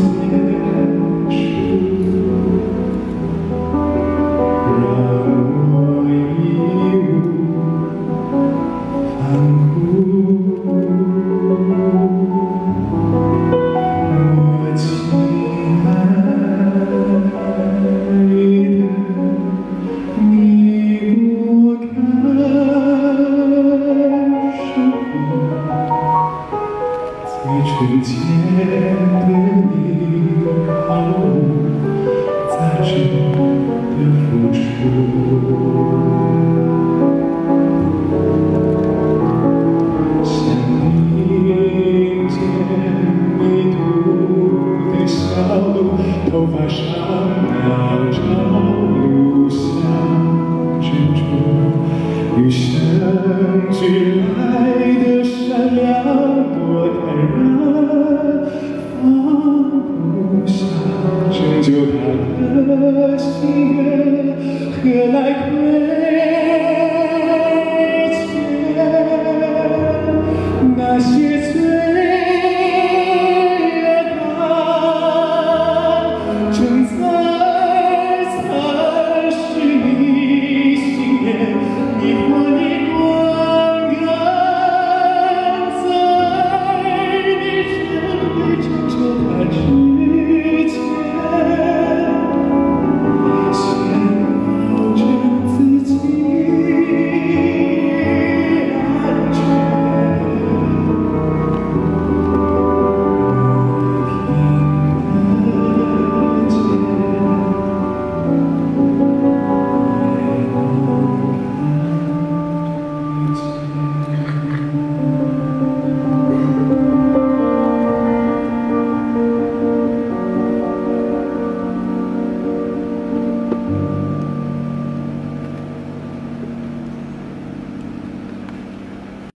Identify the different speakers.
Speaker 1: Lord, 一瞬间对你毫无杂质的付出像林间迷途的小鹿头发上旧有的心愿，何来亏欠？那些。